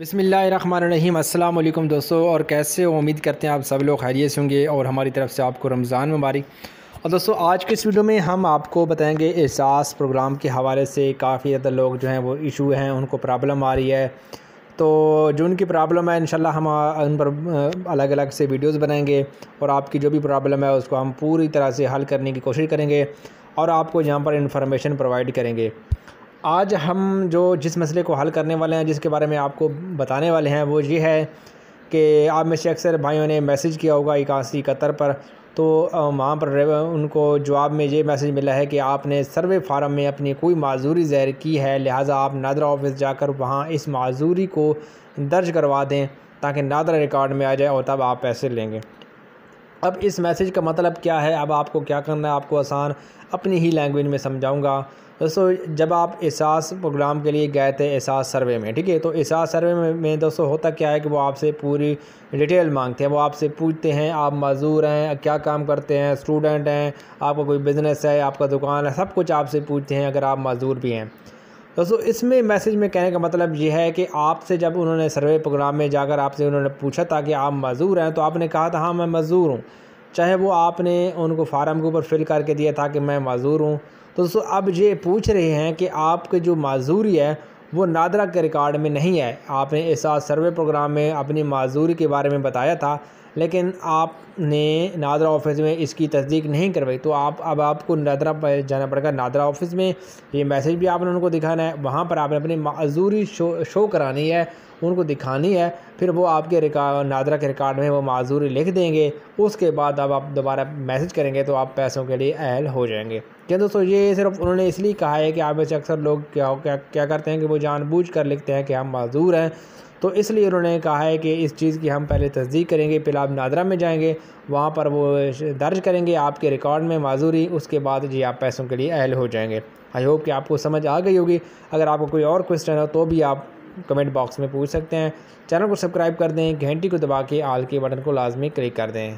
بسم اللہ الرحمن الرحیم۔ السلام علیکم دوستو، اور کیسے امید کرتے ہیں آپ سب لوگ خیریت سے ہوں گے اور ہماری طرف سے آپ کو رمضان مبارک۔ اور دوستو، آج کے اس ویڈیو میں ہم آپ کو بتائیں گے احساس پروگرام کے حوالے سے کافی زیادہ لوگ جو ہیں وہ ایشو ہیں، ان کو پرابلم آ رہی ہے۔ تو جو ان کی پرابلم ہے، انشاءاللہ ہم ان پر الگ الگ سے ویڈیوز بنائیں گے اور آپ کی جو بھی پرابلم ہے، اس کو ہم پوری طرح سے حل کرنے کی کوشش کریں گے اور آپ کو یہاں پر انفارمیشن پرووائڈ کریں گے۔ آج ہم جو جس مسئلے کو حل کرنے والے ہیں، جس کے بارے میں آپ کو بتانے والے ہیں، وہ یہ ہے کہ آپ میں سے اکثر بھائیوں نے میسیج کیا ہوگا اکاسی اکہتر پر۔ تو وہاں پر ان کو جواب میں یہ میسیج ملا ہے کہ آپ نے سروے فارم میں اپنی کوئی معذوری ظاہر کی ہے، لہٰذا آپ نادرہ آفس جا کر وہاں اس معذوری کو درج کروا دیں تاکہ نادرہ ریکارڈ میں آ جائے اور تب آپ پیسے لیں گے۔ اب اس میسیج کا مطلب کیا ہے؟ اب آپ کو کیا کرنا ہے؟ آپ کو آسان اپنی ہی لینگویج میں سمجھاؤں گا۔ دوستو، جب آپ احساس پروگرام کے لیے گئے تھے احساس سروے میں، ٹھیک ہے؟ تو احساس سروے میں دوستو، ہوتا کیا ہے کہ وہ آپ سے پوری ڈیٹیل مانگتے ہیں۔ وہ آپ سے پوچھتے ہیں، آپ معذور ہیں، کیا کام کرتے ہیں؟ اسٹوڈنٹ ہیں، آپ کا کوئی بزنس ہے، آپ کا دکان ہے، سب کچھ آپ سے پوچھتے ہیں اگر آپ معذور بھی ہیں۔ دوستو، اس میں میسیج میں کہنے کا مطلب یہ ہے کہ آپ سے جب انہوں نے سروے پروگرام میں جا کر آپ سے انہوں نے پوچھا تھا کہ آپ معذور ہیں، تو آپ نے کہا تھا ہاں میں معذور ہوں۔ چاہے وہ آپ نے ان کو فارم کے اوپر فل کر کے دیا تھا کہ میں معذور ہوں۔ تو دوستو، اب یہ پوچھ رہے ہیں کہ آپ کے جو معذوری ہے وہ نادرہ کے ریکارڈ میں نہیں ہے۔ آپ نے احساس سروے پروگرام میں اپنی معذوری کے بارے میں بتایا تھا، لیکن آپ نے نادرہ آفس میں اس کی تصدیق نہیں کروائی۔ تو آپ، اب آپ کو نادرہ پہ جانا پڑے گا۔ نادرہ آفس میں یہ میسیج بھی آپ نے ان کو دکھانا ہے۔ وہاں پر آپ نے اپنی معذوری شو شو کرانی ہے۔ ان کو دکھانی ہے، پھر وہ آپ کے ریکارڈ نادرہ کے ریکارڈ میں وہ معذوری لکھ دیں گے۔ اس کے بعد اب آپ دوبارہ میسیج کریں گے تو آپ پیسوں کے لیے اہل ہو جائیں گے۔ کیا دوستو، یہ صرف انہوں نے اس لیے کہا ہے کہ آپ میں سے اکثر لوگ کیا کیا کرتے ہیں کہ وہ جان بوجھ کر لکھتے ہیں کہ ہم معذور ہیں۔ تو اس لیے انہوں نے کہا ہے کہ اس چیز کی ہم پہلے تصدیق کریں گے۔ پھر آپ نادرہ میں جائیں گے، وہاں پر وہ درج کریں گے آپ کے ریکارڈ میں معذوری۔ اس کے بعد جی آپ پیسوں کے لیے اہل ہو جائیں گے۔ آئی ہوپ کہ آپ کو سمجھ آ گئی ہوگی۔ اگر آپ کو کوئی اور کوشچن ہو تو بھی آپ کمنٹ باکس میں پوچھ سکتے ہیں۔ چینل کو سبسکرائب کر دیں، گھنٹی کو دبا کے آل کے بٹن کو لازمی کلک کر دیں۔